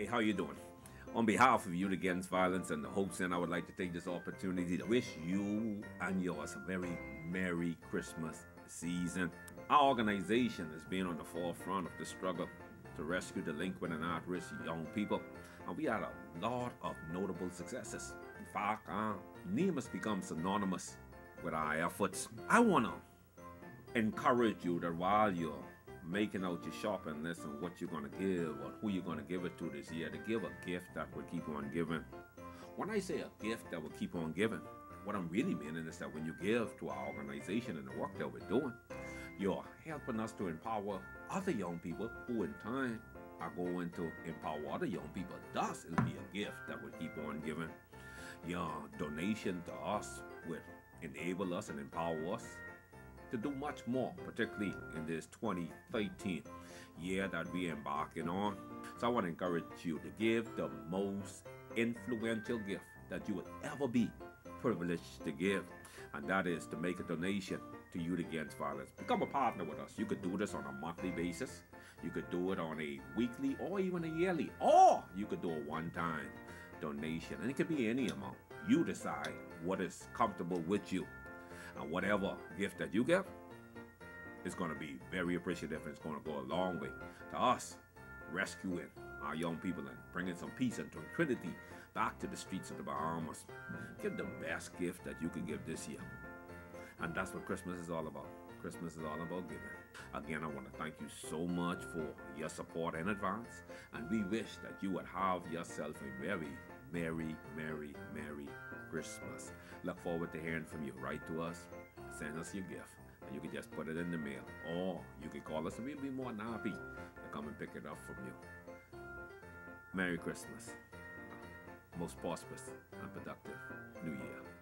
Hey, how you doing? On behalf of Youth Against Violence and the Hope Center, I would like to take this opportunity to wish you and yours a very Merry Christmas season. Our organization has been on the forefront of the struggle to rescue delinquent and at-risk young people, and we had a lot of notable successes. In fact, uh, our name has become synonymous with our efforts. I want to encourage you that while you're making out your shopping list and what you're going to give or who you're going to give it to this year, to give a gift that will keep on giving. When I say a gift that will keep on giving, what I'm really meaning is that when you give to our organization and the work that we're doing, you're helping us to empower other young people who in time are going to empower other young people. Thus, it'll be a gift that will keep on giving. Your donation to us will enable us and empower us to do much more, particularly in this 2013 year that we're embarking on. So I want to encourage you to give the most influential gift that you will ever be privileged to give, and that is to make a donation to Youth Against Violence. Become a partner with us. You could do this on a monthly basis, you could do it on a weekly or even a yearly, or you could do a one time donation, and it could be any amount. You decide what is comfortable with you. And whatever gift that you give is going to be very appreciative and it's going to go a long way to us rescuing our young people and bringing some peace and tranquility back to the streets of the Bahamas. Give the best gift that you can give this year. And that's what Christmas is all about. Christmas is all about giving. Again, I want to thank you so much for your support in advance. And we wish that you would have yourself a very Merry, Merry, Merry Christmas. Look forward to hearing from you. Write to us, send us your gift, and you can just put it in the mail. Or you can call us and we'll be more than happy to come and pick it up from you. Merry Christmas. Most prosperous and productive New Year.